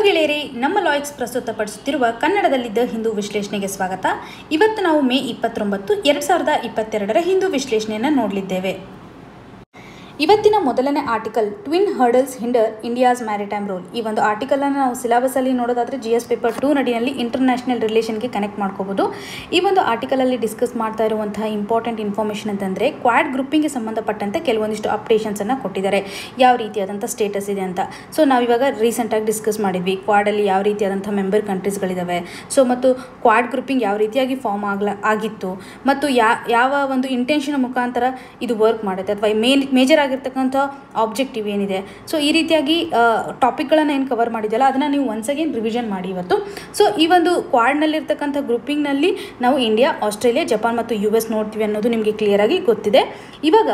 Hello ಗೆಳೆಯರಿ, ನಮ್ಮ ಲಾಯ್ಕ್ಸ್ ಪ್ರಸ್ತುತಪಡಿಸುತ್ತಿರುವ ಕನ್ನಡದಲ್ಲಿದ್ದ ಹಿಂದೂ ವಿಶ್ಲೇಷಣೆಗೆ ಸ್ವಾಗತ. ಇವತ್ತು ನಾವು ಮೇ ಇಪ್ಪತ್ತೊಂಬತ್ತು, ಎರಡು ಸಾವಿರದ ಇಪ್ಪತ್ತೆರಡರ ಹಿಂದೂ ವಿಶ್ಲೇಷಣೆಯನ್ನು ನೋಡಲಿದ್ದೇವೆ. ಇವತ್ತಿನ ಮೊದಲನೇ article twin hurdles hinder India's maritime role ಈ ಒಂದು ಆರ್ಟಿಕಲನ್ನು ನಾವು ಸಿಲೆಬಸಲ್ಲಿ ನೋಡೋದಾದರೆ ಜಿ ಎಸ್ ಪೇಪರ್ ಟೂ ನಡಿನಲ್ಲಿ ಇಂಟರ್ನ್ಯಾಷನಲ್ ರಿಲೇಷನ್ಗೆ ಕನೆಕ್ಟ್ ಮಾಡ್ಕೋಬೋದು. ಈ ಒಂದು ಆರ್ಟಿಕಲಲ್ಲಿ ಡಿಸ್ಕಸ್ ಮಾಡ್ತಾ ಇರುವಂತಹ ಇಂಪಾರ್ಟೆಂಟ್ ಇನ್ಫಾರ್ಮೇಷನ್ ಅಂತಂದರೆ ಕ್ವಾಡ್ ಗ್ರೂಪಿಂಗ್ಗೆ ಸಂಬಂಧಪಟ್ಟಂತೆ ಕೆಲವೊಂದಿಷ್ಟು ಅಪ್ಡೇಷನ್ಸನ್ನು ಕೊಟ್ಟಿದ್ದಾರೆ. ಯಾವ ರೀತಿಯಾದಂಥ ಸ್ಟೇಟಸ್ ಇದೆ ಅಂತ. ಸೊ ನಾವಿವಾಗ ರೀಸೆಂಟಾಗಿ ಡಿಸ್ಕಸ್ ಮಾಡಿದ್ವಿ ಕ್ವಾಡಲ್ಲಿ ಯಾವ ರೀತಿಯಾದಂಥ ಮೆಂಬರ್ ಕಂಟ್ರೀಸ್ಗಳಿದ್ದಾವೆ ಸೊ ಮತ್ತು ಕ್ವಾಡ್ ಗ್ರೂಪಿಂಗ್ ಯಾವ ರೀತಿಯಾಗಿ ಫಾರ್ಮ್ ಆಗಲ, ಆಗಿತ್ತು. ಮತ್ತು ಯಾವ ಒಂದು ಇಂಟೆನ್ಷನ್ ಮುಖಾಂತರ ಇದು ವರ್ಕ್ ಮಾಡುತ್ತೆ. ಅಥವಾ ಮೇನ್ ಮೇಜರ್ ಆಗಿರ್ತಕ್ಕಂಥ ಆಬ್ಜೆಕ್ಟಿವ್ ಏನಿದೆ. ಸೊ ಈ ರೀತಿಯಾಗಿ ಟಾಪಿಕ್ಗಳನ್ನು ಏನು ಕವರ್ ಮಾಡಿದೆಯಲ್ಲ, ಅದನ್ನು ನೀವು ಒನ್ಸ್ ಅಗೇನ್ ರಿವಿಷನ್ ಮಾಡಿ ಇವತ್ತು. ಸೊ ಈ ಒಂದು ಕ್ವಾಡ್ನಲ್ಲಿರ್ತಕ್ಕಂಥ ಗ್ರೂಪಿಂಗ್ನಲ್ಲಿ ನಾವು ಇಂಡಿಯಾ ಆಸ್ಟ್ರೇಲಿಯಾ ಜಪಾನ್ ಮತ್ತು ಯು ಎಸ್ ನೋಡ್ತೀವಿ ಅನ್ನೋದು ನಿಮಗೆ ಕ್ಲಿಯರಾಗಿ ಗೊತ್ತಿದೆ. ಇವಾಗ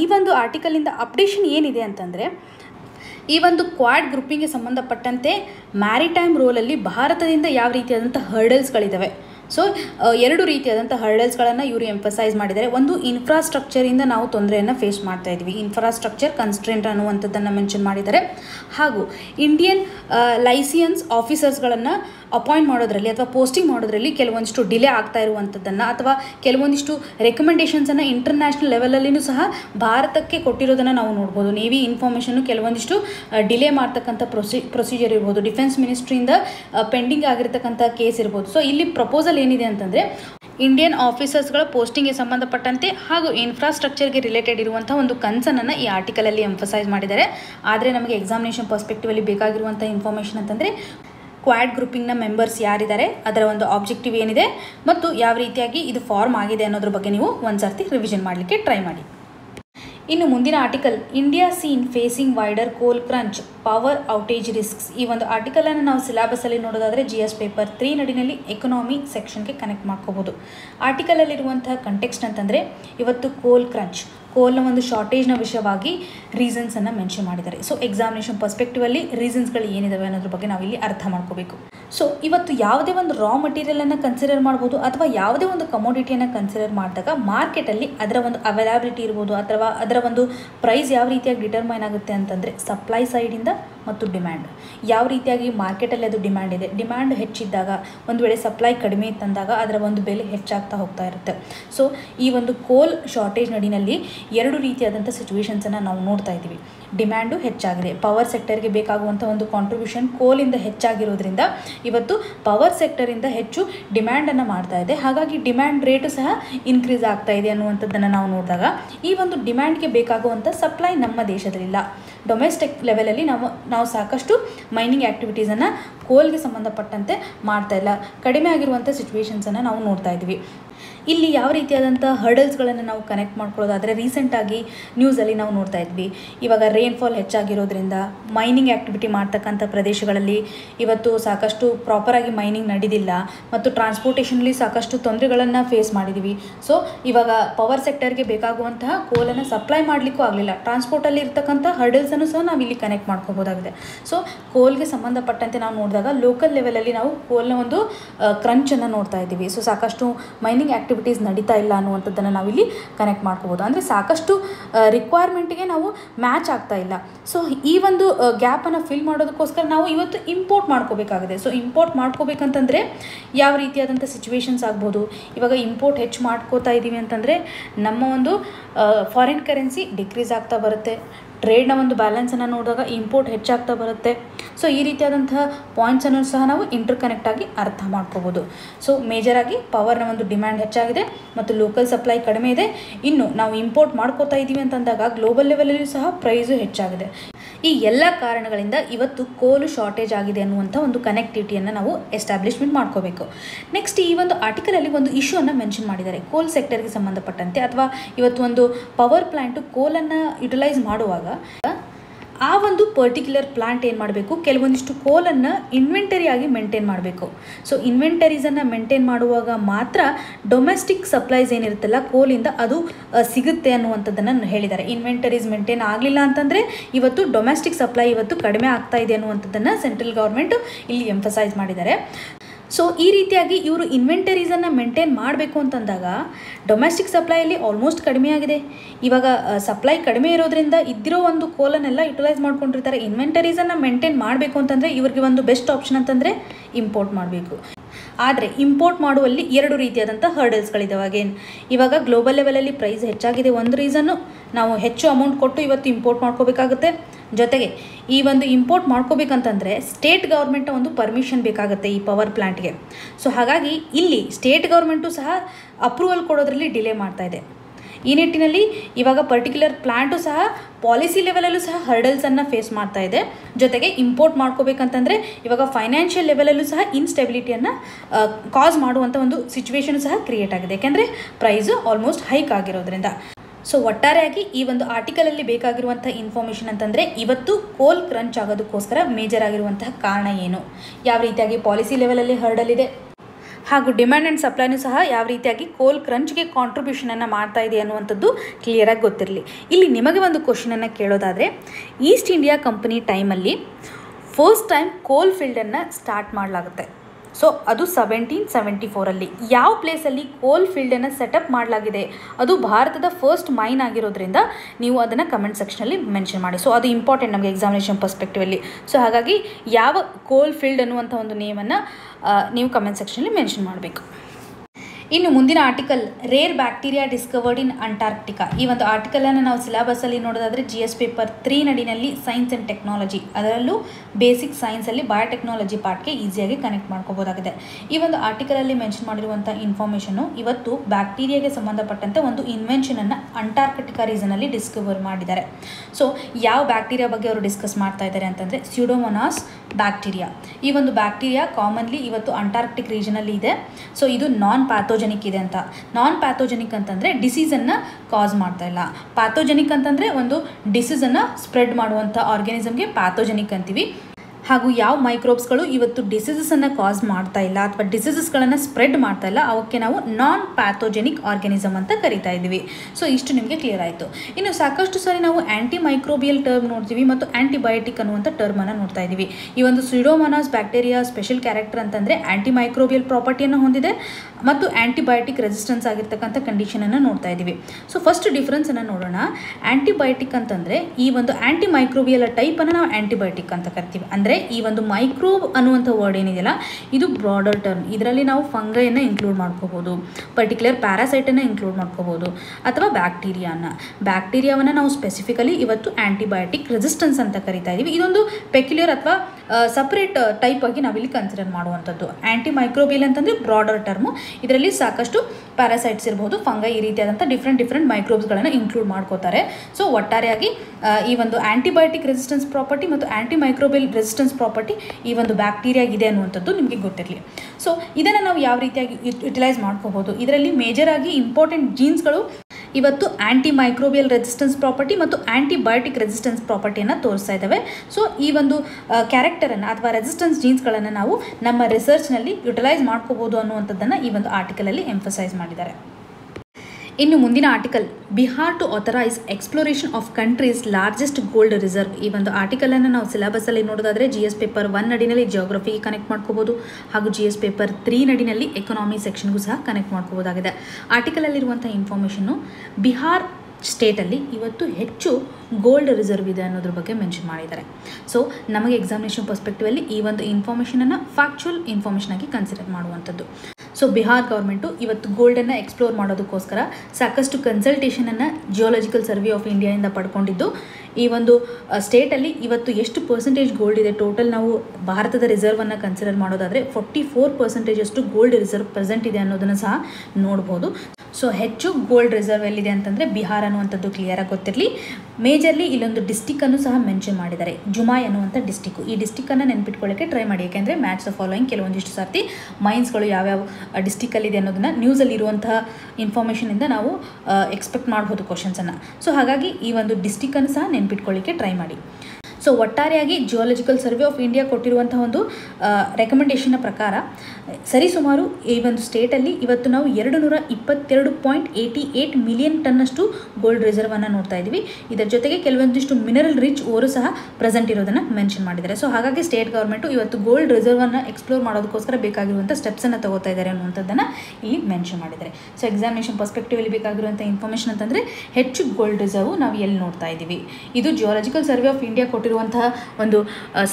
ಈ ಒಂದು ಆರ್ಟಿಕಲಿಂದ ಅಪ್ಡೇಷನ್ ಏನಿದೆ ಅಂತಂದರೆ, ಈ ಒಂದು ಕ್ವಾಡ್ ಗ್ರೂಪಿಂಗ್ಗೆ ಸಂಬಂಧಪಟ್ಟಂತೆ ಮ್ಯಾರಿಟೈಮ್ ರೋಲಲ್ಲಿ ಭಾರತದಿಂದ ಯಾವ ರೀತಿಯಾದಂಥ ಹರ್ಡಲ್ಸ್ಗಳಿದ್ದಾವೆ ಸೊ ಎರಡು ರೀತಿಯಾದಂಥ ಹರ್ಡಲ್ಸ್ಗಳನ್ನು ಇವರು ಎಂಫಸೈಸ್ ಮಾಡಿದ್ದಾರೆ. ಒಂದು ಇನ್ಫ್ರಾಸ್ಟ್ರಕ್ಚರಿಂದ ನಾವು ತೊಂದರೆಯನ್ನು ಫೇಸ್ ಮಾಡ್ತಾ ಇದ್ವಿ ಇನ್ಫ್ರಾಸ್ಟ್ರಕ್ಚರ್ ಕನ್ಸ್ಟ್ರೆಂಟ್ ಅನ್ನುವಂಥದ್ದನ್ನು ಮೆನ್ಷನ್ ಮಾಡಿದ್ದಾರೆ. ಹಾಗೂ ಇಂಡಿಯನ್ ಲೈಸಿಯನ್ಸ್ ಆಫೀಸರ್ಸ್ಗಳನ್ನು ಅಪಾಯಿಂಟ್ ಮಾಡೋದ್ರಲ್ಲಿ ಅಥವಾ ಪೋಸ್ಟಿಂಗ್ ಮಾಡೋದ್ರಲ್ಲಿ ಕೆಲವೊಂದಿಷ್ಟು ಡಿಲೇ ಆಗ್ತಾ ಇರುವಂಥದ್ದನ್ನು ಅಥವಾ ಕೆಲವೊಂದಿಷ್ಟು ರೆಕಮೆಂಡೇಷನ್ಸನ್ನು ಇಂಟರ್ನ್ಯಾಷನಲ್ ಲೆವೆಲಲ್ಲಿನೂ ಸಹ ಭಾರತಕ್ಕೆ ಕೊಟ್ಟಿರೋದನ್ನು ನಾವು ನೋಡ್ಬೋದು. ನೇವಿ ಇನ್ಫಾರ್ಮೇಷನ್ನು ಕೆಲವೊಂದಿಷ್ಟು ಡಿಲೇ ಮಾಡ್ತಕ್ಕಂಥ ಪ್ರೊಸಿ ಪ್ರೊಸೀಜರ್ ಇರ್ಬೋದು. ಡಿಫೆನ್ಸ್ ಮಿನಿಸ್ಟ್ರಿಯಿಂದ ಪೆಂಡಿಂಗ್ ಆಗಿರ್ತಕ್ಕಂಥ ಕೇಸ್ ಇರ್ಬೋದು. ಸೊ ಇಲ್ಲಿ ಪ್ರಪೋಸಲ್ ಏನಿದೆ ಅಂತಂದರೆ ಇಂಡಿಯನ್ ಆಫೀಸರ್ಸ್ಗಳ ಪೋಸ್ಟಿಂಗ್ಗೆ ಸಂಬಂಧಪಟ್ಟಂತೆ ಹಾಗೂ ಇನ್ಫ್ರಾಸ್ಟ್ರಕ್ಚರ್ಗೆ ರಿಲೇಟೆಡ್ ಇರುವಂಥ ಒಂದು ಕನ್ಸರ್ನನ್ನು ಈ ಆರ್ಟಿಕಲಲ್ಲಿ ಎಂಫಸೈಸ್ ಮಾಡಿದ್ದಾರೆ. ಆದರೆ ನಮಗೆ ಎಕ್ಸಾಮಿನೇಷನ್ ಪರ್ಸ್ಪೆಕ್ಟಿವಲ್ಲಿ ಬೇಕಾಗಿರುವಂಥ ಇನ್ಫಾರ್ಮೇಷನ್ ಅಂತಂದರೆ ಕ್ವಾಡ್ ಗ್ರೂಪಿಂಗ್ನ ಮೆಂಬರ್ಸ್ ಯಾರಿದ್ದಾರೆ, ಅದರ ಒಂದು ಆಬ್ಜೆಕ್ಟಿವ್ ಏನಿದೆ, ಮತ್ತು ಯಾವ ರೀತಿಯಾಗಿ ಇದು ಫಾರ್ಮ್ ಆಗಿದೆ ಅನ್ನೋದ್ರ ಬಗ್ಗೆ ನೀವು ಒಂದು ಸರ್ತಿ ರಿವಿಷನ್ ಮಾಡಲಿಕ್ಕೆ ಟ್ರೈ ಮಾಡಿ. ಇನ್ನು ಮುಂದಿನ article India seen facing wider coal crunch power outage risks ಈ ಒಂದು ಆರ್ಟಿಕಲನ್ನು ನಾವು ಸಿಲಾಬಸಲ್ಲಿ ನೋಡೋದಾದರೆ ಜಿ ಎಸ್ ಪೇಪರ್ ತ್ರೀ ನಡಿನಲ್ಲಿ ಎಕನಾಮಿ ಸೆಕ್ಷನ್ಗೆ ಕನೆಕ್ಟ್ ಮಾಡ್ಕೋಬೋದು. ಆರ್ಟಿಕಲಲ್ಲಿರುವಂತಹ ಕಂಟೆಕ್ಸ್ಟ್ ಅಂತಂದರೆ ಇವತ್ತು ಕೋಲ್ ಕ್ರಂಚ್ ಕೋಲ್ನ ಒಂದು ಶಾರ್ಟೇಜ್ನ ವಿಷಯವಾಗಿ ರೀಸನ್ಸನ್ನು ಮೆನ್ಷನ್ ಮಾಡಿದ್ದಾರೆ. ಸೊ ಎಕ್ಸಾಮಿನೇಷನ್ ಪರ್ಸ್ಪೆಕ್ಟಿವಲ್ಲಿ ರೀಸನ್ಸ್ಗಳು ಏನಿದಾವೆ ಅನ್ನೋದ್ರ ಬಗ್ಗೆ ನಾವು ಇಲ್ಲಿ ಅರ್ಥ ಮಾಡ್ಕೋಬೇಕು. ಸೊ ಇವತ್ತು ಯಾವುದೇ ಒಂದು ರಾ ಮಟೀರಿಯಲನ್ನು ಕನ್ಸಿಡರ್ ಮಾಡ್ಬೋದು ಅಥವಾ ಯಾವುದೇ ಒಂದು ಕಮೋಡಿಟಿಯನ್ನು ಕನ್ಸಿಡರ್ ಮಾಡಿದಾಗ ಮಾರ್ಕೆಟಲ್ಲಿ ಅದರ ಒಂದು ಅವೈಲಬಿಲಿಟಿ ಇರ್ಬೋದು ಅಥವಾ ಅದರ ಒಂದು ಪ್ರೈಸ್ ಯಾವ ರೀತಿಯಾಗಿ ಡಿಟರ್ಮೈನ್ ಆಗುತ್ತೆ ಅಂತಂದರೆ ಸಪ್ಲೈ ಸೈಡಿಂದ ಮತ್ತು ಡಿಮ್ಯಾಂಡ್ ಯಾವ ರೀತಿಯಾಗಿ ಮಾರ್ಕೆಟಲ್ಲಿ ಅದು ಡಿಮ್ಯಾಂಡ್ ಇದೆ. ಡಿಮ್ಯಾಂಡ್ ಹೆಚ್ಚಿದ್ದಾಗ, ಒಂದು ವೇಳೆ ಸಪ್ಲೈ ಕಡಿಮೆ ಇತ್ತಂದಾಗ ಅದರ ಒಂದು ಬೆಲೆ ಹೆಚ್ಚಾಗ್ತಾ ಹೋಗ್ತಾ ಇರುತ್ತೆ. ಸೊ ಈ ಒಂದು ಕೋಲ್ ಶಾರ್ಟೇಜ್ ನಡಿನಲ್ಲಿ ಎರಡು ರೀತಿಯಾದಂಥ ಸಿಚುವೇಶನ್ಸನ್ನು ನಾವು ನೋಡ್ತಾ ಇದ್ದೀವಿ. ಡಿಮ್ಯಾಂಡು ಹೆಚ್ಚಾಗಿದೆ. ಪವರ್ ಸೆಕ್ಟರ್ಗೆ ಬೇಕಾಗುವಂಥ ಒಂದು ಕಾಂಟ್ರಿಬ್ಯೂಷನ್ ಕೋಲಿಂದ ಹೆಚ್ಚಾಗಿರೋದ್ರಿಂದ ಇವತ್ತು ಪವರ್ ಸೆಕ್ಟರಿಂದ ಹೆಚ್ಚು ಡಿಮ್ಯಾಂಡನ್ನು ಮಾಡ್ತಾ ಇದೆ. ಹಾಗಾಗಿ ಡಿಮ್ಯಾಂಡ್ ರೇಟು ಸಹ ಇನ್ಕ್ರೀಸ್ ಆಗ್ತಾ ಇದೆ ಅನ್ನುವಂಥದ್ದನ್ನು ನಾವು ನೋಡಿದಾಗ ಈ ಒಂದು ಡಿಮ್ಯಾಂಡ್ಗೆ ಬೇಕಾಗುವಂಥ ಸಪ್ಲೈ ನಮ್ಮ ದೇಶದಲ್ಲಿಲ್ಲ. ಡೊಮೆಸ್ಟಿಕ್ ಲೆವೆಲಲ್ಲಿ ನಾವು ನಾವು ಸಾಕಷ್ಟು ಮೈನಿಂಗ್ ಆ್ಯಕ್ಟಿವಿಟೀಸನ್ನು ಕೋಲ್ಗೆ ಸಂಬಂಧಪಟ್ಟಂತೆ ಮಾಡ್ತಾ ಇಲ್ಲ. ಕಡಿಮೆ ಆಗಿರುವಂಥ ಸಿಚುವೇಶನ್ಸನ್ನು ನಾವು ನೋಡ್ತಾ ಇದ್ವಿ ಇಲ್ಲಿ ಯಾವ ರೀತಿಯಾದಂಥ ಹರ್ಡಲ್ಸ್ಗಳನ್ನು ನಾವು ಕನೆಕ್ಟ್ ಮಾಡ್ಕೊಳ್ಳೋದಾದರೆ ರೀಸೆಂಟಾಗಿ ನ್ಯೂಸಲ್ಲಿ ನಾವು ನೋಡ್ತಾ ಇದ್ವಿ. ಇವಾಗ ರೈನ್ಫಾಲ್ ಹೆಚ್ಚಾಗಿರೋದ್ರಿಂದ ಮೈನಿಂಗ್ ಆ್ಯಕ್ಟಿವಿಟಿ ಮಾಡ್ತಕ್ಕಂಥ ಪ್ರದೇಶಗಳಲ್ಲಿ ಇವತ್ತು ಸಾಕಷ್ಟು ಪ್ರಾಪರಾಗಿ ಮೈನಿಂಗ್ ನಡೆದಿಲ್ಲ ಮತ್ತು ಟ್ರಾನ್ಸ್ಪೋರ್ಟೇಷನಲ್ಲಿ ಸಾಕಷ್ಟು ತೊಂದರೆಗಳನ್ನು ಫೇಸ್ ಮಾಡಿದ್ದೀವಿ ಸೊ ಇವಾಗ ಪವರ್ ಸೆಕ್ಟರ್ಗೆ ಬೇಕಾಗುವಂತಹ ಕೋಲನ್ನು ಸಪ್ಲೈ ಮಾಡಲಿಕ್ಕೂ ಆಗಲಿಲ್ಲ. ಟ್ರಾನ್ಸ್ಪೋರ್ಟಲ್ಲಿ ಇರ್ತಕ್ಕಂಥ ಹರ್ಡಲ್ಸನ್ನು ಸಹ ನಾವು ಇಲ್ಲಿ ಕನೆಕ್ಟ್ ಮಾಡ್ಕೋಬೋದಾಗಿದೆ. ಸೊ ಕೋಲ್ಗೆ ಸಂಬಂಧಪಟ್ಟಂತೆ ನಾವು ನೋಡಿದಾಗ ಲೋಕಲ್ ಲೆವೆಲಲ್ಲಿ ನಾವು ಕೋಲ್ನ ಒಂದು ಕ್ರಂಚನ್ನು ನೋಡ್ತಾ ಇದ್ದೀವಿ. ಸೊ ಸಾಕಷ್ಟು ಮೈನಿಂಗ್ ಆ್ಯಕ್ಟಿವಿಟೀಸ್ ನಡೀತಾ ಇಲ್ಲ ಅನ್ನುವಂಥದ್ದನ್ನು ನಾವಿಲ್ಲಿ ಕನೆಕ್ಟ್ ಮಾಡ್ಕೋಬೋದು. ಅಂದರೆ ಸಾಕಷ್ಟು ರಿಕ್ವೈರ್ಮೆಂಟ್ಗೆ ನಾವು ಮ್ಯಾಚ್ ಆಗ್ತಾ ಇಲ್ಲ. ಸೊ ಈ ಒಂದು ಗ್ಯಾಪನ್ನು ಫಿಲ್ ಮಾಡೋದಕ್ಕೋಸ್ಕರ ನಾವು ಇವತ್ತು ಇಂಪೋರ್ಟ್ ಮಾಡ್ಕೋಬೇಕಾಗಿದೆ. ಸೊ ಇಂಪೋರ್ಟ್ ಮಾಡ್ಕೋಬೇಕಂತಂದರೆ ಯಾವ ರೀತಿಯಾದಂಥ ಸಿಚುವೇಷನ್ಸ್ ಆಗ್ಬೋದು? ಇವಾಗ ಇಂಪೋರ್ಟ್ ಹೆಚ್ಚು ಮಾಡ್ಕೋತಾ ಇದ್ದೀವಿ ಅಂತಂದರೆ ನಮ್ಮ ಒಂದು ಫಾರಿನ್ ಕರೆನ್ಸಿ ಡಿಕ್ರೀಸ್ ಆಗ್ತಾ ಬರುತ್ತೆ. ಟ್ರೇಡ್ನ ಒಂದು ಬ್ಯಾಲೆನ್ಸನ್ನು ನೋಡಿದಾಗ ಇಂಪೋರ್ಟ್ ಹೆಚ್ಚಾಗ್ತಾ ಬರುತ್ತೆ. ಸೊ ಈ ರೀತಿಯಾದಂತಹ ಪಾಯಿಂಟ್ಸನ್ನು ಸಹ ನಾವು ಇಂಟರ್ ಕನೆಕ್ಟ್ ಆಗಿ ಅರ್ಥ ಮಾಡ್ಕೋಬೋದು. ಸೊ ಮೇಜರಾಗಿ ಪವರ್ನ ಒಂದು ಡಿಮ್ಯಾಂಡ್ ಹೆಚ್ಚಾಗಿದೆ ಮತ್ತು ಲೋಕಲ್ ಸಪ್ಲೈ ಕಡಿಮೆ ಇದೆ. ಇನ್ನು ನಾವು ಇಂಪೋರ್ಟ್ ಮಾಡ್ಕೋತಾ ಇದ್ದೀವಿ ಅಂತಂದಾಗ ಗ್ಲೋಬಲ್ ಲೆವೆಲಲ್ಲಿ ಸಹ ಪ್ರೈಸು ಹೆಚ್ಚಾಗಿದೆ. ಈ ಎಲ್ಲ ಕಾರಣಗಳಿಂದ ಇವತ್ತು ಕೋಲು ಶಾರ್ಟೇಜ್ ಆಗಿದೆ ಅನ್ನುವಂಥ ಒಂದು ಕನೆಕ್ಟಿವಿಟಿಯನ್ನು ನಾವು ಎಸ್ಟಾಬ್ಲಿಷ್ಮೆಂಟ್ ಮಾಡ್ಕೋಬೇಕು. ನೆಕ್ಸ್ಟ್ ಈ ಒಂದು ಆರ್ಟಿಕಲಲ್ಲಿ ಒಂದು ಇಶ್ಯೂವನ್ನು ಮೆನ್ಷನ್ ಮಾಡಿದ್ದಾರೆ. ಕೋಲ್ ಸೆಕ್ಟರ್ಗೆ ಸಂಬಂಧಪಟ್ಟಂತೆ. ಅಥವಾ ಇವತ್ತು ಒಂದು ಪವರ್ ಪ್ಲ್ಯಾಂಟು ಕೋಲನ್ನು ಯುಟಿಲೈಸ್ ಮಾಡುವಾಗ ಆ ಒಂದು ಪರ್ಟಿಕ್ಯುಲರ್ ಪ್ಲಾಂಟ್ ಏನು ಮಾಡಬೇಕು? ಕೆಲವೊಂದಿಷ್ಟು ಕೋಲನ್ನು ಇನ್ವೆಂಟರಿಯಾಗಿ ಮೇಂಟೈನ್ ಮಾಡಬೇಕು. ಸೊ ಇನ್ವೆಂಟರೀಸನ್ನು ಮೇಂಟೈನ್ ಮಾಡುವಾಗ ಮಾತ್ರ ಡೊಮೆಸ್ಟಿಕ್ ಸಪ್ಲೈಸ್ ಏನಿರುತ್ತಲ್ಲ, ಕೋಲಿಂದ ಅದು ಸಿಗುತ್ತೆ ಅನ್ನುವಂಥದ್ದನ್ನು ಹೇಳಿದ್ದಾರೆ. ಇನ್ವೆಂಟರೀಸ್ ಮೇಂಟೈನ್ ಆಗಲಿಲ್ಲ ಅಂತಂದರೆ ಇವತ್ತು ಡೊಮೆಸ್ಟಿಕ್ ಸಪ್ಲೈ ಇವತ್ತು ಕಡಿಮೆ ಆಗ್ತಾ ಇದೆ ಅನ್ನುವಂಥದ್ದನ್ನು ಸೆಂಟ್ರಲ್ ಗೌರ್ಮೆಂಟ್ ಇಲ್ಲಿ ಎಂಫಸೈಸ್ ಮಾಡಿದ್ದಾರೆ. ಸೊ ಈ ರೀತಿಯಾಗಿ ಇವರು ಇನ್ವೆಂಟರೀಸನ್ನು ಮೇಂಟೈನ್ ಮಾಡಬೇಕು ಅಂತಂದಾಗ ಡೊಮೆಸ್ಟಿಕ್ ಸಪ್ಲೈಯಲ್ಲಿ ಆಲ್ಮೋಸ್ಟ್ ಕಡಿಮೆ ಆಗಿದೆ. ಇವಾಗ ಸಪ್ಲೈ ಕಡಿಮೆ ಇರೋದ್ರಿಂದ ಇದ್ದಿರೋ ಒಂದು ಕೋಲನ್ನೆಲ್ಲ ಯುಟಿಲೈಸ್ ಮಾಡ್ಕೊಂಡಿರ್ತಾರೆ. ಇನ್ವೆಂಟರೀಸನ್ನು ಮೇಂಟೈನ್ ಮಾಡಬೇಕು ಅಂತಂದರೆ ಇವ್ರಿಗೆ ಒಂದು ಬೆಸ್ಟ್ ಆಪ್ಷನ್ ಅಂತಂದರೆ ಇಂಪೋರ್ಟ್ ಮಾಡಬೇಕು. ಆದರೆ ಇಂಪೋರ್ಟ್ ಮಾಡುವಲ್ಲಿ ಎರಡು ರೀತಿಯಾದಂಥ ಹರ್ಡಲ್ಸ್ಗಳಿದ್ದಾವೆ ಅಗೇನ್ ಇವಾಗ ಗ್ಲೋಬಲ್ ಲೆವೆಲಲ್ಲಿ ಪ್ರೈಸ್ ಹೆಚ್ಚಾಗಿದೆ ಒಂದು ರೀಸನ್ನು ನಾವು ಹೆಚ್ಚು ಅಮೌಂಟ್ ಕೊಟ್ಟು ಇವತ್ತು ಇಂಪೋರ್ಟ್ ಮಾಡ್ಕೋಬೇಕಾಗುತ್ತೆ. ಜೊತೆಗೆ ಈ ಒಂದು ಇಂಪೋರ್ಟ್ ಮಾಡ್ಕೋಬೇಕಂತಂದರೆ ಸ್ಟೇಟ್ ಗೌರ್ಮೆಂಟ್ ಒಂದು ಪರ್ಮಿಷನ್ ಬೇಕಾಗುತ್ತೆ ಈ ಪವರ್ ಪ್ಲ್ಯಾಂಟ್ಗೆ ಸೊ ಹಾಗಾಗಿ ಇಲ್ಲಿ ಸ್ಟೇಟ್ ಗೌರ್ಮೆಂಟು ಸಹ ಅಪ್ರೂವಲ್ ಕೊಡೋದ್ರಲ್ಲಿ ಡಿಲೇ ಮಾಡ್ತಾ ಇದೆ. ಈ ನಿಟ್ಟಿನಲ್ಲಿ ಇವಾಗ ಪರ್ಟಿಕ್ಯುಲರ್ ಪ್ಲ್ಯಾಂಟು ಸಹ ಪಾಲಿಸಿ ಲೆವೆಲಲ್ಲೂ ಸಹ ಹರ್ಡಲ್ಸನ್ನು ಫೇಸ್ ಮಾಡ್ತಾ ಇದೆ. ಜೊತೆಗೆ ಇಂಪೋರ್ಟ್ ಮಾಡ್ಕೋಬೇಕಂತಂದರೆ ಇವಾಗ ಫೈನಾನ್ಷಿಯಲ್ ಲೆವೆಲಲ್ಲೂ ಸಹ ಇನ್ಸ್ಟೆಬಿಲಿಟಿಯನ್ನು ಕಾಸ್ ಮಾಡುವಂಥ ಒಂದು ಸಿಚುವೇಶನ್ ಸಹ ಕ್ರಿಯೇಟ್ ಆಗಿದೆ. ಯಾಕೆಂದರೆ ಪ್ರೈಸು ಆಲ್ಮೋಸ್ಟ್ ಹೈಕ್ ಆಗಿರೋದ್ರಿಂದ. ಸೊ ಒಟ್ಟಾರೆಯಾಗಿ ಈ ಒಂದು ಆರ್ಟಿಕಲಲ್ಲಿ ಬೇಕಾಗಿರುವಂಥ ಇನ್ಫಾರ್ಮೇಷನ್ ಅಂತಂದರೆ ಇವತ್ತು ಕೋಲ್ ಕ್ರಂಚ್ ಆಗೋದಕ್ಕೋಸ್ಕರ ಮೇಜರ್ ಆಗಿರುವಂತಹ ಕಾರಣ ಏನು? ಯಾವ ರೀತಿಯಾಗಿ ಪಾಲಿಸಿ ಲೆವೆಲಲ್ಲಿ ಹರ್ಡಲ್ ಇದೆ? ಹಾಗೂ ಡಿಮ್ಯಾಂಡ್ ಆ್ಯಂಡ್ ಸಪ್ಲೈನೂ ಸಹ ಯಾವ ರೀತಿಯಾಗಿ ಕೋಲ್ ಕ್ರಂಚ್ಗೆ ಕಾಂಟ್ರಿಬ್ಯೂಷನನ್ನು ಮಾಡ್ತಾ ಇದೆ ಅನ್ನುವಂಥದ್ದು ಕ್ಲಿಯರಾಗಿ ಗೊತ್ತಿರಲಿ. ಇಲ್ಲಿ ನಿಮಗೆ ಒಂದು ಕ್ವಶನನ್ನು ಕೇಳೋದಾದರೆ ಈಸ್ಟ್ ಇಂಡಿಯಾ ಕಂಪನಿ ಟೈಮಲ್ಲಿ ಫಸ್ಟ್ ಟೈಮ್ ಕೋಲ್ ಫೀಲ್ಡನ್ನು ಸ್ಟಾರ್ಟ್ ಮಾಡಲಾಗುತ್ತೆ. ಸೊ ಅದು ಸೆವೆಂಟೀನ್ ಸೆವೆಂಟಿ ಫೋರಲ್ಲಿ ಯಾವ ಪ್ಲೇಸಲ್ಲಿ ಕೋಲ್ ಫೀಲ್ಡನ್ನು ಸೆಟಪ್ ಮಾಡಲಾಗಿದೆ? ಅದು ಭಾರತದ ಫಸ್ಟ್ ಮೈನ್ ಆಗಿರೋದ್ರಿಂದ ನೀವು ಅದನ್ನು ಕಮೆಂಟ್ ಸೆಕ್ಷನಲ್ಲಿ ಮೆನ್ಷನ್ ಮಾಡಿ. ಸೊ ಅದು ಇಂಪಾರ್ಟೆಂಟ್ ನಮಗೆ ಎಕ್ಸಾಮಿನೇಷನ್ ಪರ್ಸ್ಪೆಕ್ಟಿವಲ್ಲಿ ಸೊ ಹಾಗಾಗಿ ಯಾವ ಕೋಲ್ ಫೀಲ್ಡ್ ಅನ್ನುವಂಥ ಒಂದು ನೇಮನ್ನು ನೀವು ಕಮೆಂಟ್ ಸೆಕ್ಷನಲ್ಲಿ ಮೆನ್ಷನ್ ಮಾಡಬೇಕು. ಇನ್ನು ಮುಂದಿನ article rare bacteria discovered in Antarctica ಈ ಒಂದು ಆರ್ಟಿಕಲನ್ನು ನಾವು ಸಿಲೆಬಸ್ಸಲ್ಲಿ ನೋಡೋದಾದರೆ ಜಿ ಎಸ್ ಪೇಪರ್ ತ್ರೀ ನಡಿನಲ್ಲಿ ಸೈನ್ಸ್ ಆ್ಯಂಡ್ ಟೆಕ್ನಾಲಜಿ ಅದರಲ್ಲೂ ಬೇಸಿಕ್ ಸೈನ್ಸಲ್ಲಿ ಬಯೋಟೆಕ್ನಾಲಜಿ ಪಾರ್ಟ್ಗೆ ಈಸಿಯಾಗಿ ಕನೆಕ್ಟ್ ಮಾಡ್ಕೋಬೋದಾಗಿದೆ. ಈ ಒಂದು ಆರ್ಟಿಕಲಲ್ಲಿ ಮೆನ್ಷನ್ ಮಾಡಿರುವಂಥ ಇನ್ಫಾರ್ಮೇಷನು ಇವತ್ತು ಬ್ಯಾಕ್ಟೀರಿಯಾಗೆ ಸಂಬಂಧಪಟ್ಟಂತೆ ಒಂದು ಇನ್ವೆನ್ಷನನ್ನು ಅಂಟಾರ್ಕ್ಟಿಕಾ ರೀಸನಲ್ಲಿ ಡಿಸ್ಕವರ್ ಮಾಡಿದ್ದಾರೆ. ಸೊ ಯಾವ ಬ್ಯಾಕ್ಟೀರಿಯಾ ಬಗ್ಗೆ ಅವರು ಡಿಸ್ಕಸ್ ಮಾಡ್ತಾ ಇದ್ದಾರೆ ಅಂತಂದರೆ ಸ್ಯೂಡೋಮೊನಾಸ್ ಬ್ಯಾಕ್ಟೀರಿಯಾ ಈ ಒಂದು ಬ್ಯಾಕ್ಟೀರಿಯಾ ಕಾಮನ್ಲಿ ಇವತ್ತು ಅಂಟಾರ್ಕ್ಟಿಕ್ ರೀಜನಲ್ಲಿ ಇದೆ. ಸೊ ಇದು ನಾನ್ ಪ್ಯಾಥೋಜೆನಿಕ್ ಇದೆ ಅಂತ. ನಾನ್ ಪ್ಯಾಥೋಜೆನಿಕ್ ಅಂತಂದರೆ ಡಿಸೀಸನ್ನು ಕಾಸ್ ಮಾಡ್ತಾ ಇಲ್ಲ. ಪ್ಯಾಥೋಜೆನಿಕ್ ಅಂತಂದರೆ ಒಂದು ಡಿಸೀಸನ್ನು ಸ್ಪ್ರೆಡ್ ಮಾಡುವಂಥ ಆರ್ಗ್ಯಾನಿಸಮ್ಗೆ ಪ್ಯಾಥೋಜೆನಿಕ್ ಅಂತೀವಿ. ಹಾಗೂ ಯಾವ ಮೈಕ್ರೋಬ್ಸ್ಗಳು ಇವತ್ತು ಡಿಸೀಸಸನ್ನು ಕಾಸ್ ಮಾಡ್ತಾ ಇಲ್ಲ ಅಥವಾ ಡಿಸೀಸಸ್ಗಳನ್ನು ಸ್ಪ್ರೆಡ್ ಮಾಡ್ತಾ ಇಲ್ಲ, ಅವಕ್ಕೆ ನಾವು ನಾನ್ ಪ್ಯಾಥೋಜೆನಿಕ್ ಆರ್ಗ್ಯಾನಿಸಮ್ ಅಂತ ಕರಿತಾ ಇದ್ದೀವಿ. ಸೊ ಇಷ್ಟು ನಿಮಗೆ ಕ್ಲಿಯರ್ ಆಯಿತು. ಇನ್ನು ಸಾಕಷ್ಟು ಸಾರಿ ನಾವು ಆ್ಯಂಟಿ ಮೈಕ್ರೋಬಿಯಲ್ ಟರ್ಮ್ ನೋಡ್ತೀವಿ ಮತ್ತು ಆ್ಯಂಟಿಬಯೋಟಿಕ್ ಅನ್ನುವಂಥ ಟರ್ಮನ್ನು ನೋಡ್ತಾ ಇದ್ದೀವಿ. ಈ ಒಂದು ಸ್ವಿಡೋಮನಾಸ್ ಬ್ಯಾಕ್ಟೀರಿಯಾ ಸ್ಪೆಷಲ್ ಕ್ಯಾರೆಕ್ಟರ್ ಅಂತಂದರೆ ಆ್ಯಂಟಿ ಮೈಕ್ರೋಬಿಯಲ್ ಪ್ರಾಪರ್ಟಿಯನ್ನು ಹೊಂದಿದೆ. ಮತ್ತು ಆ್ಯಂಟಿಬಯೋಟಿಕ್ ರೆಸಿಸ್ಟೆನ್ಸ್ ಆಗಿರ್ತಕ್ಕಂಥ ಕಂಡೀಷನನ್ನು ನೋಡ್ತಾ ಇದ್ದೀವಿ. ಸೊ ಫಸ್ಟ್ ಡಿಫ್ರೆನ್ಸನ್ನು ನೋಡೋಣ. ಆ್ಯಂಟಿಬಯೋಟಿಕ್ ಅಂತಂದರೆ ಈ ಒಂದು ಆ್ಯಂಟಿ ಮೈಕ್ರೋಬಿಯಲ್ ಟೈಪನ್ನು ನಾವು ಆ್ಯಂಟಿಬಯೋಟಿಕ್ ಅಂತ ಕರಿತೀವಿ. ಅಂದರೆ ಈ ಒಂದು ಮೈಕ್ರೋಬ್ ಅನ್ನುವಂಥ ವರ್ಡ್ ಏನಿದೆಯಲ್ಲ, ಇದು ಬ್ರಾಡರ್ ಟರ್ಮ್ ಇದರಲ್ಲಿ ನಾವು ಫಂಗೈಯನ್ನು ಇನ್ಕ್ಲೂಡ್ ಮಾಡ್ಕೋಬೋದು. ಪರ್ಟಿಕ್ಯುಲರ್ ಪ್ಯಾರಾಸೈಟನ್ನು ಇನ್ಕ್ಲೂಡ್ ಮಾಡ್ಕೋಬೋದು. ಅಥವಾ ಬ್ಯಾಕ್ಟೀರಿಯಾನ ಬ್ಯಾಕ್ಟೀರಿಯಾವನ್ನು ನಾವು ಸ್ಪೆಸಿಫಿಕಲಿ ಇವತ್ತು ಆ್ಯಂಟಿಬಯೋಟಿಕ್ ರೆಸಿಸ್ಟೆನ್ಸ್ ಅಂತ ಕರಿತಾ ಇದ್ದೀವಿ ಇದೊಂದು ಪೆಕ್ಯುಲರ್ ಅಥವಾ ಸಪ್ರೇಟ್ ಟೈಪ್ ಆಗಿ ನಾವಿಲ್ಲಿ ಕನ್ಸಿಡರ್ ಮಾಡುವಂಥದ್ದು. ಆ್ಯಂಟಿ ಮೈಕ್ರೋಬಿಯಲ್ ಅಂತಂದರೆ ಬ್ರಾಡರ್ ಟರ್ಮು ಇದರಲ್ಲಿ ಸಾಕಷ್ಟು ಪ್ಯಾರಾಸೈಟ್ಸ್ ಇರ್ಬೋದು ಫಂಗೈ ಈ ರೀತಿಯಾದಂಥ ಡಿಫ್ರೆಂಟ್ ಡಿಫ್ರೆಂಟ್ ಮೈಕ್ರೋಬ್ಸ್ಗಳನ್ನು ಇನ್ಕ್ಲೂಡ್ ಮಾಡ್ಕೋತಾರೆ. ಸೊ ಒಟ್ಟಾರೆಯಾಗಿ ಈ ಒಂದು ಆ್ಯಂಟಿಬಯೋಟಿಕ್ ರೆಸಿಸ್ಟೆನ್ಸ್ ಪ್ರಾಪರ್ಟಿ ಮತ್ತು ಆ್ಯಂಟಿ ಮೈಕ್ರೋಬಿಯಲ್ ರೆಸಿಸ್ಟೆನ್ಸ್ ಪ್ರಾಪರ್ಟಿ ಈ ಒಂದು ಬ್ಯಾಕ್ಟೀರಿಯಾಗಿದೆ ಅನ್ನುವಂಥದ್ದು ನಿಮಗೆ ಗೊತ್ತಿರಲಿ. ಸೊ ಇದನ್ನು ನಾವು ಯಾವ ರೀತಿಯಾಗಿ ಯುಟಿಲೈಸ್ ಮಾಡ್ಕೋಬೋದು? ಇದರಲ್ಲಿ ಮೇಜರ್ ಆಗಿ ಇಂಪಾರ್ಟೆಂಟ್ ಜೀನ್ಸ್ಗಳು ಇವತ್ತು ಆ್ಯಂಟಿ ಮೈಕ್ರೋಬಿಯಲ್ ರೆಸಿಸ್ಟೆನ್ಸ್ ಪ್ರಾಪರ್ಟಿ ಮತ್ತು ಆ್ಯಂಟಿಬಯೋಟಿಕ್ ರೆಸಿಸ್ಟೆನ್ಸ್ ಪ್ರಾಪರ್ಟಿಯನ್ನು ತೋರಿಸ್ತಾ ಇದ್ದಾವೆ ಸೊ ಈ ಒಂದು ಕ್ಯಾರೆಕ್ಟರನ್ನು ಅಥವಾ ರೆಸಿಸ್ಟೆನ್ಸ್ ಜೀನ್ಸ್ಗಳನ್ನು ನಾವು ನಮ್ಮ ರಿಸರ್ಚ್ನಲ್ಲಿ ಯುಟಿಲೈಸ್ ಮಾಡ್ಕೋಬೋದು ಅನ್ನುವಂಥದ್ದನ್ನು ಈ ಒಂದು ಆರ್ಟಿಕಲಲ್ಲಿ ಎಂಫಸೈಸ್ ಮಾಡಿದ್ದಾರೆ. ಇನ್ನು ಮುಂದಿನ article Bihar to authorise exploration of countries largest gold reserve ಈ ಒಂದು ಆರ್ಟಿಕಲನ್ನು ನಾವು ಸಿಲೆಬಸ್ಸಲ್ಲಿ ನೋಡೋದಾದರೆ ಜಿ ಎಸ್ ಪೇಪರ್ ಒನ್ ನಡಿನಲ್ಲಿ ಜಿಯೋಗ್ರಫಿಗೆ ಕನೆಕ್ಟ್ ಮಾಡ್ಕೋಬೋದು, ಹಾಗೂ ಜಿ ಎಸ್ ಪೇಪರ್ ತ್ರೀ ನಡಿನಲ್ಲಿ ಎಕನಾಮಿ ಸೆಕ್ಷನ್ಗೂ ಸಹ ಕನೆಕ್ಟ್ ಮಾಡ್ಕೋಬೋದಾಗಿದೆ. ಆರ್ಟಿಕಲಲ್ಲಿರುವಂಥ ಇನ್ಫಾರ್ಮೇಷನ್ನು ಬಿಹಾರ್ ಸ್ಟೇಟಲ್ಲಿ ಇವತ್ತು ಹೆಚ್ಚು ಗೋಲ್ಡ್ ರಿಸರ್ವ್ ಇದೆ ಅನ್ನೋದ್ರ ಬಗ್ಗೆ ಮೆನ್ಷನ್ ಮಾಡಿದ್ದಾರೆ. ಸೊ ನಮಗೆ ಎಕ್ಸಾಮಿನೇಷನ್ ಪರ್ಸ್ಪೆಕ್ಟಿವಲ್ಲಿ ಈ ಒಂದು ಇನ್ಫಾರ್ಮೇಷನನ್ನು ಫ್ಯಾಕ್ಚುಯಲ್ ಇನ್ಫಾರ್ಮೇಷನ್ ಆಗಿ ಕನ್ಸಿಡರ್ ಮಾಡುವಂಥದ್ದು. ಸೊ ಬಿಹಾರ್ ಗೌರ್ಮೆಂಟು ಇವತ್ತು ಗೋಲ್ಡನ್ನು ಎಕ್ಸ್ಪ್ಲೋರ್ ಮಾಡೋದಕ್ಕೋಸ್ಕರ ಸಾಕಷ್ಟು ಕನ್ಸಲ್ಟೇಷನನ್ನು ಜಿಯೋಲಜಿಕಲ್ ಸರ್ವೆ ಆಫ್ ಇಂಡಿಯಾಯಿಂದ ಪಡ್ಕೊಂಡಿದ್ದು. ಈ ಒಂದು ಸ್ಟೇಟಲ್ಲಿ ಇವತ್ತು ಎಷ್ಟು ಪರ್ಸೆಂಟೇಜ್ ಗೋಲ್ಡ್ ಇದೆ ಟೋಟಲ್ ನಾವು ಭಾರತದ ರಿಸರ್ವನ್ನು ಕನ್ಸಿಡರ್ ಮಾಡೋದಾದರೆ ಫೋರ್ಟಿ ಫೋರ್ ಪರ್ಸೆಂಟೇಜ್ ಅಷ್ಟು ಗೋಲ್ಡ್ ರಿಸರ್ವ್ ಪ್ರೆಸೆಂಟ್ ಇದೆ ಅನ್ನೋದನ್ನು ಸಹ ನೋಡ್ಬೋದು. ಸೊ ಹೆಚ್ಚು ಗೋಲ್ಡ್ ರಿಸರ್ವ್ ಎಲ್ಲಿದೆ ಅಂತಂದರೆ ಬಿಹಾರ್ ಅನ್ನುವಂಥದ್ದು ಕ್ಲಿಯರಾಗಿ ಗೊತ್ತಿರಲಿ. ಮೇಜರ್ಲಿ ಇಲ್ಲೊಂದು ಡಿಸ್ಟಿಕ್ಕನ್ನು ಸಹ ಮೆನ್ಷನ್ ಮಾಡಿದ್ದಾರೆ. ಜುಮಾಯ್ ಅನ್ನುವಂಥ ಡಿಸ್ಟಿಕ್ಕು ಈ ಡಿಸ್ಟಿಕ್ಕನ್ನು ನೆನ್ಪಿಟ್ಕೊಳ್ಳೋಕ್ಕೆ ಟ್ರೈ ಮಾಡಿ. ಯಾಕೆಂದರೆ ಮ್ಯಾಚ್ ದ ಫಾಲೋಯಿಂಗ್ ಕೆಲವೊಂದಿಷ್ಟು ಸರ್ತಿ ಮೈನ್ಸ್ಗಳು ಯಾವ್ಯಾವ ಡಿಸ್ಟಿಕ್ಕಲ್ಲಿದೆ ಅನ್ನೋದನ್ನು ನ್ಯೂಸಲ್ಲಿ ಇರುವಂತಹ ಇನ್ಫಾರ್ಮೇಷನಿಂದ ನಾವು ಎಕ್ಸ್ಪೆಕ್ಟ್ ಮಾಡ್ಬೋದು ಕ್ವಶನ್ಸನ್ನು ಸೊ ಹಾಗಾಗಿ ಈ ಒಂದು ಡಿಸ್ಟಿಕ್ಕನ್ನು ಸಹ ನೆನ್ಪಿಟ್ಕೊಳ್ಳಿಕ್ಕೆ ಟ್ರೈ ಮಾಡಿ. ಸೊ ಒಟ್ಟಾರೆಯಾಗಿ ಜಿಯಾಲಜಿಕಲ್ ಸರ್ವೆ ಆಫ್ ಇಂಡಿಯಾ ಕೊಟ್ಟಿರುವಂತಹ ಒಂದು ರೆಕಮೆಂಡೇಷನ್ನ ಪ್ರಕಾರ ಸರಿಸುಮಾರು ಈ ಒಂದು ಸ್ಟೇಟಲ್ಲಿ ಇವತ್ತು ನಾವು ಎರಡು ನೂರ ಇಪ್ಪತ್ತೆರಡು ಪಾಯಿಂಟ್ ಏಯ್ಟಿ ಏಯ್ಟ್ ಮಿಲಿಯನ್ ಟನ್ನಷ್ಟು ಗೋಲ್ಡ್ ರಿಸರ್ವನ್ನು ನೋಡ್ತಾ ಇದ್ದೀವಿ. ಇದರ ಜೊತೆಗೆ ಕೆಲವೊಂದಿಷ್ಟು ಮಿನರಲ್ ರಿಚ್ ಓರು ಸಹ ಪ್ರೆಸೆಂಟ್ ಇರೋದನ್ನು ಮೆನ್ಷನ್ ಮಾಡಿದ್ದಾರೆ. ಸೊ ಹಾಗಾಗಿ ಸ್ಟೇಟ್ ಗೌರ್ಮೆಂಟು ಇವತ್ತು ಗೋಲ್ಡ್ ರಿಸರ್ವನ್ನು ಎಕ್ಸ್ಪ್ಲೋರ್ ಮಾಡೋದಕ್ಕೋಸ್ಕರ ಬೇಕಾಗಿರುವಂಥ ಸ್ಟೆಪ್ಸನ್ನು ತಗೋತಾ ಇದ್ದಾರೆ ಅನ್ನುವಂಥದ್ದನ್ನು ಇಲ್ಲಿ ಮೆನ್ಷನ್ ಮಾಡಿದ್ದಾರೆ. ಸೊ ಎಕ್ಸಾಮಿನೇಷನ್ ಪರ್ಸ್ಪೆಕ್ಟಿವಲ್ಲಿ ಬೇಕಾಗಿರುವಂಥ ಇನ್ಫಾರ್ಮೇಷನ್ ಅಂತಂದರೆ ಹೆಚ್ಚು ಗೋಲ್ಡ್ ರಿಸರ್ವ್ ನಾವು ಎಲ್ಲಿ ನೋಡ್ತಾ ಇದ್ದೀವಿ. ಇದು ಜಿಯಾಲಜಿಕಲ್ ಸರ್ವೆ ಆಫ್ ಇಂಡಿಯಾ ಕೊಟ್ಟಿರುವಂತಹ ಒಂದು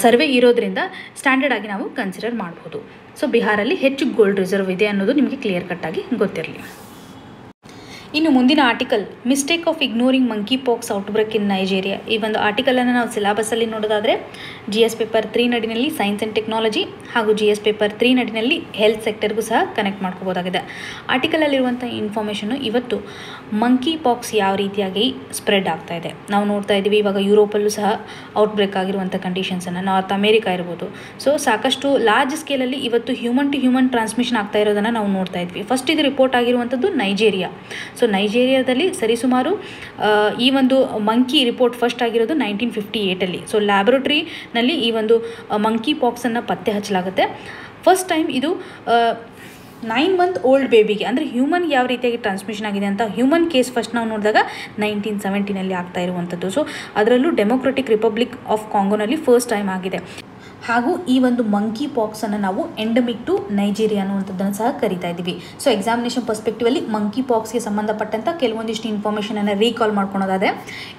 ಸರ್ವೆ ಇರೋದ್ರಿಂದ ಸ್ಟ್ಯಾಂಡರ್ಡ್ ಆಗಿ ನಾವು ಕನ್ಸಿಡರ್ ಮಾಡ್ಬೋದು. ಸೊ ಬಿಹಾರಲ್ಲಿ ಹೆಚ್ಚು ಗೋಲ್ಡ್ ರಿಸರ್ವ್ ಇದೆ ಅನ್ನೋದು ನಿಮಗೆ ಕ್ಲಿಯರ್ ಕಟ್ಟಾಗಿ ಗೊತ್ತಿರಲಿ. ಇನ್ನು ಮುಂದಿನ article mistake of ignoring monkeypox outbreak in Nigeria ಈ ಒಂದು ಆರ್ಟಿಕಲನ್ನು ನಾವು ಸಿಲಾಬಸ್ಸಲ್ಲಿ ನೋಡೋದಾದರೆ ಜಿ ಎಸ್ ಪೇಪರ್ ತ್ರೀ ನಡಿನಲ್ಲಿ ಸೈನ್ಸ್ ಆ್ಯಂಡ್ ಟೆಕ್ನಾಲಜಿ ಹಾಗೂ ಜಿ ಎಸ್ ಪೇಪರ್ ತ್ರೀ ನಡಿನಲ್ಲಿ ಹೆಲ್ತ್ ಸೆಕ್ಟರ್ಗೂ ಸಹ ಕನೆಕ್ಟ್ ಮಾಡ್ಕೋಬೋದಾಗಿದೆ. ಆರ್ಟಿಕಲಲ್ಲಿರುವಂಥ ಇನ್ಫಾರ್ಮೇಷನ್ನು ಇವತ್ತು ಮಂಕಿ ಪಾಕ್ಸ್ ಯಾವ ರೀತಿಯಾಗಿ ಸ್ಪ್ರೆಡ್ ಆಗ್ತಾ ಇದೆ. ನಾವು ನೋಡ್ತಾ ಇದ್ದೀವಿ, ಇವಾಗ ಯುರೋಪಲ್ಲೂ ಸಹ ಔಟ್ಬ್ರೇಕ್ ಆಗಿರುವಂಥ ಕಂಡೀಷನ್ಸನ್ನು ನಾರ್ತ್ ಅಮೇರಿಕಾ ಇರ್ಬೋದು. ಸೊ ಸಾಕಷ್ಟು ಲಾರ್ಜ್ ಸ್ಕೇಲಲ್ಲಿ ಇವತ್ತು ಹ್ಯೂಮನ್ ಟು ಹ್ಯೂಮನ್ ಟ್ರಾನ್ಸ್ಮಿಷನ್ ಆಗ್ತಾ ಇರೋದನ್ನು ನಾವು ನೋಡ್ತಾ ಇದ್ವಿ. ಫಸ್ಟ್ ಇದು ರಿಪೋರ್ಟ್ ಆಗಿರುವಂಥದ್ದು ನೈಜೀರಿಯಾ ಸೊ ನೈಜೇರಿಯಾದಲ್ಲಿ ಸರಿಸುಮಾರು ಈ ಒಂದು ಮಂಕಿ ರಿಪೋರ್ಟ್ ಫಸ್ಟ್ ಆಗಿರೋದು ನೈನ್ಟೀನ್ ಫಿಫ್ಟಿ ಏಯ್ಟಲ್ಲಿ. ಸೊ ಲ್ಯಾಬೊರೇಟ್ರಿನಲ್ಲಿ ಈ ಒಂದು ಮಂಕಿ ಪಾಕ್ಸನ್ನು ಪತ್ತೆ ಹಚ್ಚಲಾಗುತ್ತೆ. ಫಸ್ಟ್ ಟೈಮ್ ಇದು ನೈನ್ ಮಂತ್ ಓಲ್ಡ್ ಬೇಬಿಗೆ ಅಂದರೆ ಹ್ಯೂಮನ್ ಯಾವ ರೀತಿಯಾಗಿ ಟ್ರಾನ್ಸ್ಮಿಷನ್ ಆಗಿದೆ ಅಂತ ಹ್ಯೂಮನ್ ಕೇಸ್ ಫಸ್ಟ್ ನಾವು ನೋಡಿದಾಗ ನೈನ್ಟೀನ್ ಸೆವೆಂಟಿನಲ್ಲಿ ಆಗ್ತಾ ಇರುವಂಥದ್ದು. ಸೊ ಅದರಲ್ಲೂ ಡೆಮೊಕ್ರೆಟಿಕ್ ರಿಪಬ್ಲಿಕ್ ಆಫ್ ಕಾಂಗೋನಲ್ಲಿ ಫಸ್ಟ್ ಟೈಮ್ ಆಗಿದೆ. ಹಾಗೂ ಈ ಒಂದು ಮಂಕಿ ಪಾಕ್ಸನ್ನು ನಾವು ಎಂಡಮಿಕ್ ಟು ನೈಜೀರಿಯಾ ಅನ್ನುವಂಥದ್ದನ್ನು ಸಹ ಕರಿತಾ ಇದ್ದೀವಿ. ಸೊ ಎಕ್ಸಾಮಿನೇಷನ್ ಪರ್ಸ್ಪೆಕ್ಟಿವಲ್ಲಿ ಮಂಕಿ ಪಾಕ್ಸ್ಗೆ ಸಂಬಂಧಪಟ್ಟಂಥ ಕೆಲವೊಂದಿಷ್ಟು ಇನ್ಫಾರ್ಮೇಷನನ್ನು ರೀಕಾಲ್ ಮಾಡ್ಕೊಳೋದಾದರೆ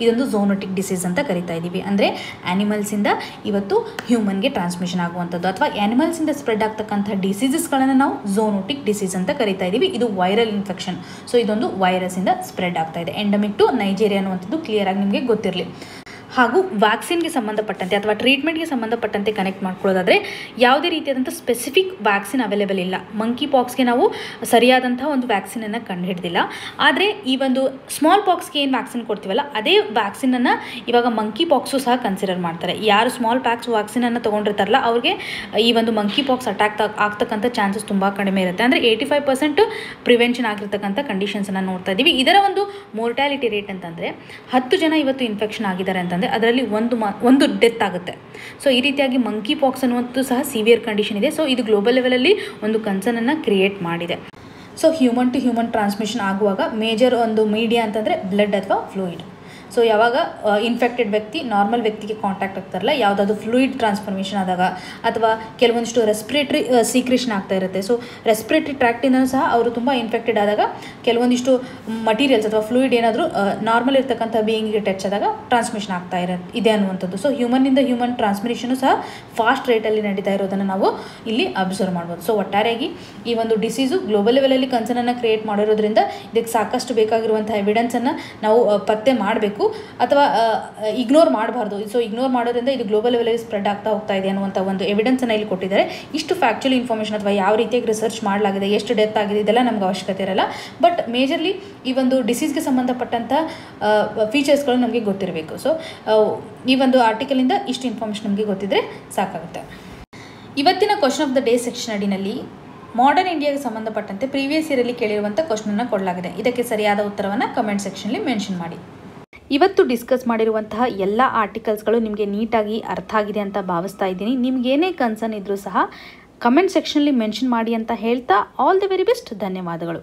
ಇದೊಂದು ಝೋನೋಟಿಕ್ ಡಿಸೀಸ್ ಅಂತ ಕರಿತಾ ಇದ್ದೀವಿ. ಅಂದರೆ ಆ್ಯನಿಮಲ್ಸಿಂದ ಇವತ್ತು ಹ್ಯೂಮನ್ಗೆ ಟ್ರಾನ್ಸ್ಮಿಷನ್ ಆಗುವಂಥದ್ದು ಅಥವಾ ಆ್ಯನಿಮಲ್ಸಿಂದ ಸ್ಪ್ರೆಡ್ ಆಗ್ತಕ್ಕಂಥ ಡಿಸೀಸಸ್ಗಳನ್ನು ನಾವು ಝೋನೋಟಿಕ್ ಡಿಸೀಸ್ ಅಂತ ಕರಿತಾ ಇದ್ದೀವಿ. ಇದು ವೈರಲ್ ಇನ್ಫೆಕ್ಷನ್ ಸೊ ಇದೊಂದು ವೈರಸ್ಸಿಂದ ಸ್ಪ್ರೆಡ್ ಆಗ್ತಾ ಇದೆ. ಎಂಡಮಿಕ್ ಟು ನೈಜೀರಿಯಾ ಅನ್ನುವಂಥದ್ದು ಕ್ಲಿಯರ್ ಆಗಿ ನಿಮಗೆ ಗೊತ್ತಿರಲಿ. ಹಾಗೂ ವ್ಯಾಕ್ಸಿನ್ಗೆ ಸಂಬಂಧಪಟ್ಟಂತೆ ಅಥವಾ ಟ್ರೀಟ್ಮೆಂಟ್ಗೆ ಸಂಬಂಧಪಟ್ಟಂತೆ ಕನೆಕ್ಟ್ ಮಾಡ್ಕೊಳ್ಳೋದಾದರೆ ಯಾವುದೇ ರೀತಿಯಾದಂಥ ಸ್ಪೆಸಿಫಿಕ್ ವ್ಯಾಕ್ಸಿನ್ ಅವೈಲೇಬಲ್ ಇಲ್ಲ. ಮಂಕಿ ಪಾಕ್ಸ್ಗೆ ನಾವು ಸರಿಯಾದಂಥ ಒಂದು ವ್ಯಾಕ್ಸಿನನ್ನು ಕಂಡುಹಿಡ್ದಿಲ್ಲ. ಆದರೆ ಈ ಒಂದು ಸ್ಮಾಲ್ ಪಾಕ್ಸ್ಗೆ ಏನು ವ್ಯಾಕ್ಸಿನ್ ಕೊಡ್ತೀವಲ್ಲ, ಅದೇ ವ್ಯಾಕ್ಸಿನನ್ನು ಇವಾಗ ಮಂಕಿ ಪಾಕ್ಸು ಸಹ ಕನ್ಸಿಡರ್ ಮಾಡ್ತಾರೆ. ಯಾರು ಸ್ಮಾಲ್ ಪ್ಯಾಕ್ಸ್ ವ್ಯಾಕ್ಸಿನನ್ನು ತೊಗೊಂಡಿರ್ತಾರಲ್ಲ, ಅವ್ರಿಗೆ ಈ ಒಂದು ಮಂಕಿ ಪಾಕ್ಸ್ ಅಟ್ಯಾಕ್ ಆಗ್ತಕ್ಕಂಥ ಚಾನ್ಸಸ್ ತುಂಬ ಕಡಿಮೆ ಇರುತ್ತೆ. ಅಂದರೆ ಏಯ್ಟಿ ಫೈವ್ ಪರ್ಸೆಂಟ್ ಪ್ರಿವೆನ್ಷನ್ ಆಗಿರ್ತಕ್ಕಂಥ ಕಂಡೀಷನ್ಸನ್ನು ನೋಡ್ತಾ ಇದ್ದೀವಿ ಇದರ ಒಂದು ಮೋರ್ಟ್ಯಾಲಿಟಿ ರೇಟ್ ಅಂತಂದರೆ ಹತ್ತು ಜನ ಇವತ್ತು ಇನ್ಫೆಕ್ಷನ್ ಆಗಿದ್ದಾರೆ ಅಂತಂದರೆ ಅದರಲ್ಲಿ ಒಂದು ಮಾ, ಒಂದು ಡೆತ್ ಆಗುತ್ತೆ. ಸೊ ಈ ರೀತಿಯಾಗಿ ಮಂಕಿ ಪಾಕ್ಸ್ ಅನ್ನುವಂಥದ್ದು ಸಹ ಸಿವಿಯರ್ ಕಂಡೀಷನ್ ಇದೆ. ಸೊ ಇದು ಗ್ಲೋಬಲ್ ಲೆವೆಲಲ್ಲಿ ಒಂದು ಕನ್ಸರ್ನನ್ನು ಕ್ರಿಯೇಟ್ ಮಾಡಿದೆ. So human to human transmission ಆಗುವಾಗ ಮೇಜರ್ ಒಂದು ಮೀಡಿಯಾ ಅಂತಂದರೆ ಬ್ಲಡ್ ಅಥವಾ ಫ್ಲೂಯಿಡ್ ಸೊ ಯಾವಾಗ ಇನ್ಫೆಕ್ಟೆಡ್ ವ್ಯಕ್ತಿ ನಾರ್ಮಲ್ ವ್ಯಕ್ತಿಗೆ ಕಾಂಟ್ಯಾಕ್ಟ್ ಆಗ್ತಾರಲ್ಲ, ಯಾವುದಾದ್ರು ಫ್ಲೂಯಿಡ್ ಟ್ರಾನ್ಸ್ಫಾರ್ಮೇಷನ್ ಆದಾಗ ಅಥವಾ ಕೆಲವೊಂದಿಷ್ಟು ರೆಸ್ಪಿರೇಟ್ರಿ ಸೀಕ್ರೇಷನ್ ಆಗ್ತಾ ಇರುತ್ತೆ. ಸೊ ರೆಸ್ಪಿರೇಟ್ರಿ ಟ್ರ್ಯಾಕ್ಟಿಂದನೂ ಸಹ ಅವರು ತುಂಬ ಇನ್ಫೆಕ್ಟೆಡ್ ಆದಾಗ ಕೆಲವೊಂದಿಷ್ಟು ಮಟೀರಿಯಲ್ಸ್ ಅಥವಾ ಫ್ಲೂಯಿಡ್ ಏನಾದರೂ ನಾರ್ಮಲ್ ಇರ್ತಕ್ಕಂಥ ಬೀಯಿಂಗಿಗೆ ಟಚ್ ಆದಾಗ ಟ್ರಾನ್ಸ್ಮಿಷನ್ ಆಗ್ತಾ ಇರ, ಇದೆ ಅನ್ನುವಂಥದ್ದು. ಸೊ ಹ್ಯೂಮನ್ನಿಂದ ಹ್ಯೂಮನ್ ಟ್ರಾನ್ಸ್ಮಿಷನು ಸಹ ಫಾಸ್ಟ್ ರೇಟಲ್ಲಿ ನಡೀತಾ ಇರೋದನ್ನು ನಾವು ಇಲ್ಲಿ ಅಬ್ಸರ್ವ್ ಮಾಡ್ಬೋದು. ಸೊ ಒಟ್ಟಾರೆಯಾಗಿ ಈ ಒಂದು ಡಿಸೀಸು ಗ್ಲೋಬಲ್ ಲೆವೆಲಲ್ಲಿ ಕನ್ಸರ್ನನ್ನು ಕ್ರಿಯೇಟ್ ಮಾಡಿರೋದ್ರಿಂದ ಇದಕ್ಕೆ ಸಾಕಷ್ಟು ಬೇಕಾಗಿರುವಂಥ ಎವಿಡೆನ್ಸನ್ನು ನಾವು ಪತ್ತೆ ಮಾಡಬೇಕು. ಅಥವಾ ಇಗ್ನೋರ್ ಮಾಡಬಾರ್ದು. ಸೊ ಇಗ್ನೋರ್ ಮಾಡೋದ್ರಿಂದ ಇದು ಗ್ಲೋಬಲ್ ಲೆವೆಲಲ್ಲಿ ಸ್ಪ್ರೆಡ್ ಆಗ್ತಾ ಹೋಗ್ತಾ ಇದೆ ಅನ್ನುವಂಥ ಒಂದು ಎವಿಡೆನ್ಸನ್ನು ಇಲ್ಲಿ ಕೊಟ್ಟಿದ್ದಾರೆ. ಇಷ್ಟು ಫ್ಯಾಕ್ಚುಲಿ ಇನ್ಫಾರ್ಮೇಷನ್ ಅಥವಾ ಯಾವ ರೀತಿಯಾಗಿ ರಿಸರ್ಚ್ ಮಾಡಲಾಗಿದೆ, ಎಷ್ಟು ಡೆತ್ ಆಗಿದೆ ಇದೆಲ್ಲ ನಮ್ಗೆ ಅವಶ್ಯಕತೆ ಇರಲ್ಲ. ಬಟ್ ಮೇಜರ್ಲಿ ಈ ಒಂದು ಡಿಸೀಸ್ಗೆ ಸಂಬಂಧಪಟ್ಟಂಥ ಫೀಚರ್ಸ್ಗಳು ನಮಗೆ ಗೊತ್ತಿರಬೇಕು. ಸೊ ಈ ಒಂದು ಆರ್ಟಿಕಲಿಂದ ಇಷ್ಟು ಇನ್ಫಾರ್ಮೇಷನ್ ನಮಗೆ ಗೊತ್ತಿದ್ರೆ ಸಾಕಾಗುತ್ತೆ. ಇವತ್ತಿನ question of the day section ಅಡಿನಲ್ಲಿ modern ಇಂಡಿಯಾಗೆ ಸಂಬಂಧಪಟ್ಟಂತೆ ಪ್ರೀವಿಯಸ್ ಇಯರಲ್ಲಿ ಕೇಳಿರುವಂಥ ಕ್ವಶನನ್ನು ಕೊಡಲಾಗಿದೆ. ಇದಕ್ಕೆ ಸರಿಯಾದ ಉತ್ತರವನ್ನು ಕಮೆಂಟ್ ಸೆಕ್ಷನ್ಲಿ ಮೆನ್ಷನ್ ಮಾಡಿ. ಇವತ್ತು ಡಿಸ್ಕಸ್ ಮಾಡಿರುವಂತಹ ಎಲ್ಲ ಆರ್ಟಿಕಲ್ಸ್ಗಳು ನಿಮಗೆ ನೀಟಾಗಿ ಅರ್ಥ ಆಗಿದೆ ಅಂತ ಭಾವಿಸ್ತಾ ಇದ್ದೀನಿ. ನಿಮ್ಗೇನೇ ಕನ್ಸರ್ನ್ ಇದ್ದರೂ ಸಹ ಕಮೆಂಟ್ ಸೆಕ್ಷನ್ಲಿ ಮೆನ್ಷನ್ ಮಾಡಿ ಅಂತ ಹೇಳ್ತಾ, ಆಲ್ ದಿ ವೆರಿ ಬೆಸ್ಟ್. ಧನ್ಯವಾದಗಳು.